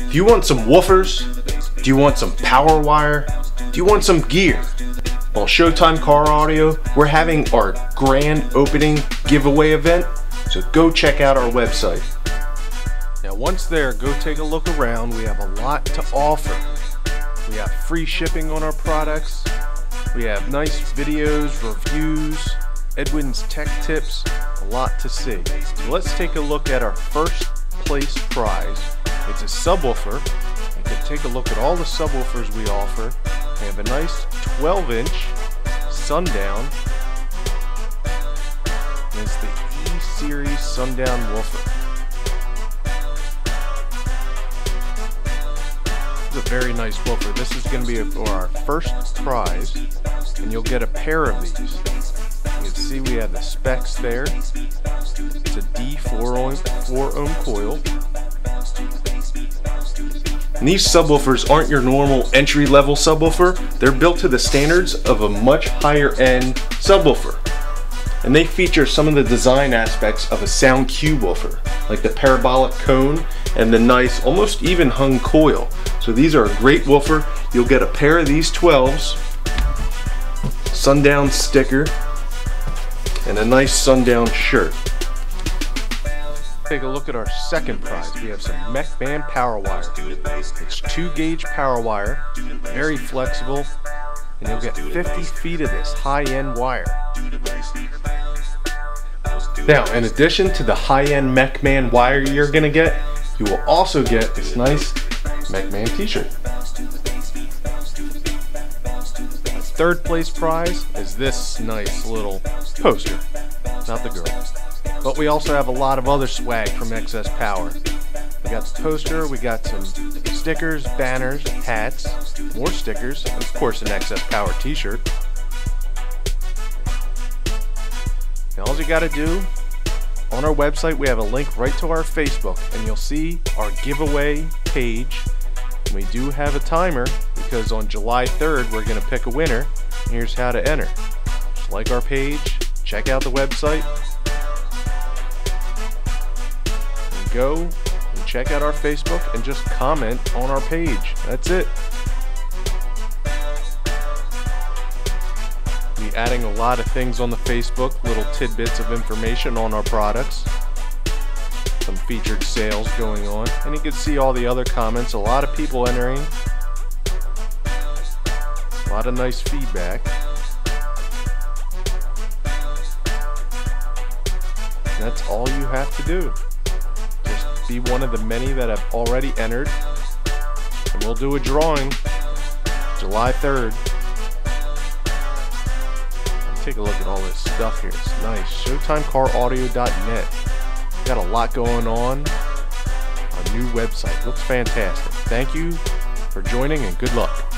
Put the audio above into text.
If you want some woofers, do you want some power wire, do you want some gear? Well, Showtime Car Audio, we're having our grand opening giveaway event, so go check out our website. Now once there, go take a look around. We have a lot to offer. We have free shipping on our products. We have nice videos, reviews, Edwin's tech tips, a lot to see. So let's take a look at our first place prize. It's a subwoofer. You can take a look at all the subwoofers we offer. We have a nice 12 inch Sundown. It's the E-Series Sundown woofer. This is a very nice woofer. This is going to be for our first prize, and you'll get a pair of these. You can see we have the specs there. It's a D4 ohm, 4 ohm coil. These subwoofers aren't your normal entry level subwoofer. They're built to the standards of a much higher end subwoofer. And they feature some of the design aspects of a sound cube woofer, like the parabolic cone and the nice, almost even hung coil. So these are a great woofer. You'll get a pair of these 12s, sundown sticker, and a nice sundown shirt. Take a look at our second prize. We have some MechMan power wire. It's two gauge power wire, very flexible, and you'll get 50 feet of this high-end wire. Now, in addition to the high-end MechMan wire you're gonna get, you will also get this nice MechMan t-shirt. The third place prize is this nice little poster. Not the girl. But we also have a lot of other swag from XS Power. We got the poster, we got some stickers, banners, hats, more stickers, and of course an XS Power t-shirt. Now all you gotta do, on our website we have a link right to our Facebook and you'll see our giveaway page. And we do have a timer because on July 3rd we're gonna pick a winner. Here's how to enter. Just like our page, check out the website, go and check out our Facebook and just comment on our page. That's it. Be adding a lot of things on the Facebook, little tidbits of information on our products. Some featured sales going on. And you can see all the other comments. A lot of people entering. A lot of nice feedback. That's all you have to do. Be one of the many that have already entered. And we'll do a drawing July 3rd take a look at all this stuff here. It's nice. ShowtimeCarAudio.net. Got a lot going on. Our new website looks fantastic. Thank you for joining and good luck.